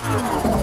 Yeah.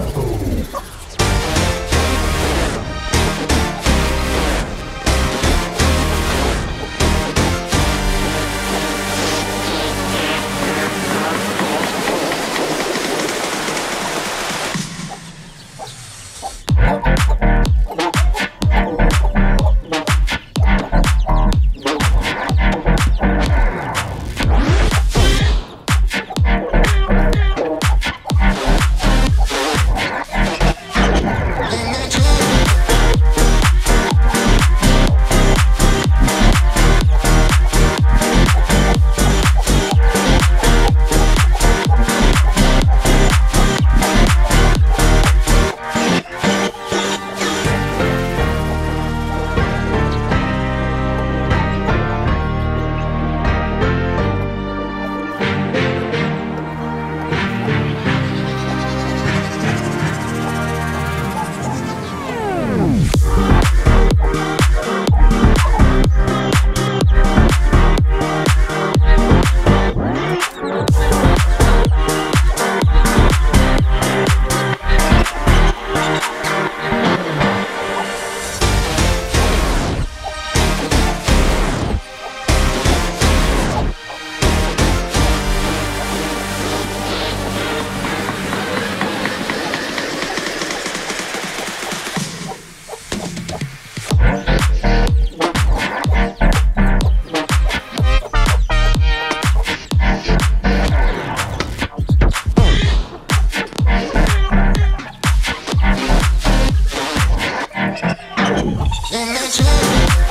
in the jungle.